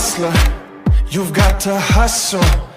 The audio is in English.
hustler, you've got to hustle.